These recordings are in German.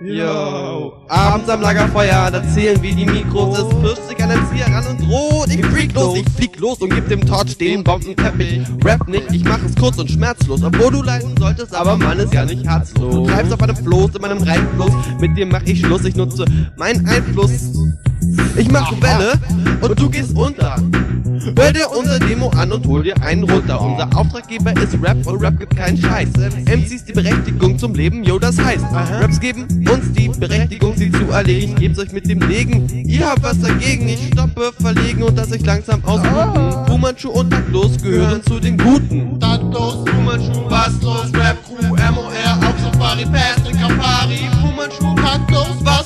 Yo. Abends am Lagerfeuer, da zählen wie die Mikros. Es pirscht sich ein Erzieher ran und droht. Ich freak los, ich flieg los und gib dem Torch den Bombenteppich. Rap nicht, ich mach es kurz und schmerzlos. Obwohl du leiden solltest, aber man ist ja nicht herzlos. Du treibst auf einem Floß, in meinem Reinfluss. Mit dir mach ich Schluss, ich nutze meinen Einfluss. Ich mache Welle und du gehst unter. Hör dir unsere Demo an und hol dir einen runter. Unser Auftraggeber ist Rap und Rap gibt keinen Scheiß. MCs die Berechtigung zum Leben, yo, das heißt. Raps geben uns die Berechtigung, sie zu erlegen. Ich geb's euch mit dem Legen. Ihr habt was dagegen, ich stoppe, verlegen und dass ich langsam ausbluten. Fu Manchu und Taktlos gehören zu den Guten. Taktlos, Fu Manchu, was los, Rap Crew, MOR, auf Safari, Pest in Campari. Fu Manchu, Taktlos, was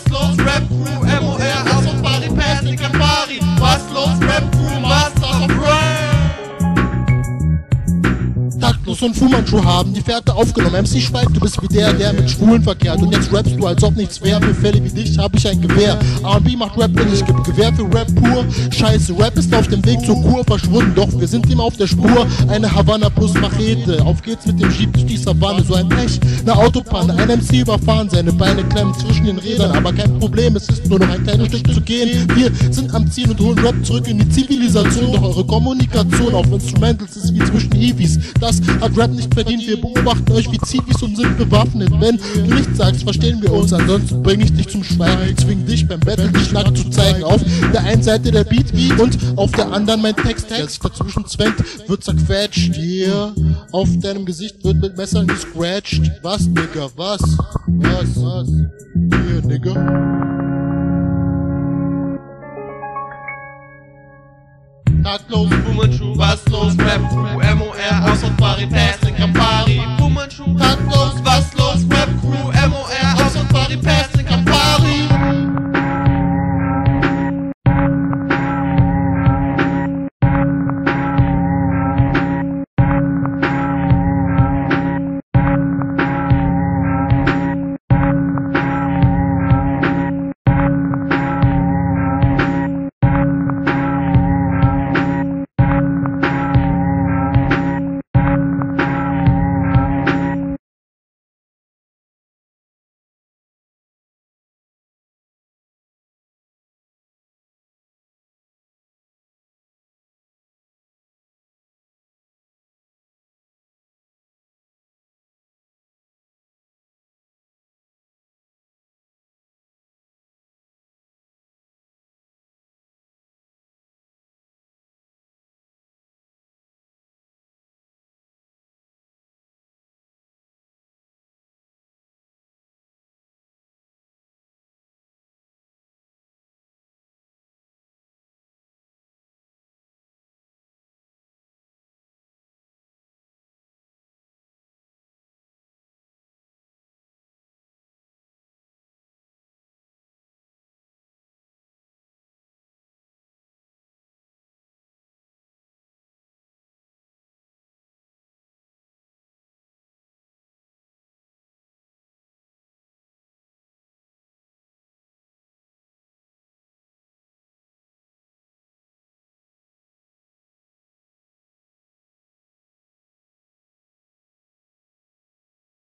Taktlos und Fu Manchu haben die Fährte aufgenommen. MC Schweig, du bist wie der, der mit Schwulen verkehrt. Und jetzt rappst du, als ob nichts wäre. Für Fälle wie dich hab ich ein Gewehr. R&B macht Rap und ich geb Gewehr für Rap pur. Scheiße, Rap ist auf dem Weg zur Kur verschwunden. Doch wir sind ihm auf der Spur. Eine Havanna plus Machete. Auf geht's mit dem Jeep durch die Savanne. So ein Pech, eine Autopanne. Ein MC überfahren, seine Beine klemmen zwischen den Rädern. Aber kein Problem, es ist nur noch ein kleines Stück zu gehen. Wir sind am Ziel und holen Rap zurück in die Zivilisation. Doch eure Kommunikation auf Instrumentals ist wie zwischen Hiwis. Das hat Rap nicht verdient. Wir beobachten euch wie Zivis und sind bewaffnet. Wenn du nichts sagst, verstehen wir uns. Ansonsten bring ich dich zum Schweigen. Zwing dich beim Battle dich nackt zu zeigen. Auf der einen Seite der Beat und auf der anderen mein Text, der sich dazwischen zwängt, wird zerquetscht. Hier auf deinem Gesicht wird mit Messern gescratcht. Was, Nigga, was? Was, was? Hier, Nigga. Taktlos, Fu Manchu, was los, Rap Crew, MOR, aus Safari, Pest in Campari. Fu Manchu, Taktlos, was los, Rap Crew,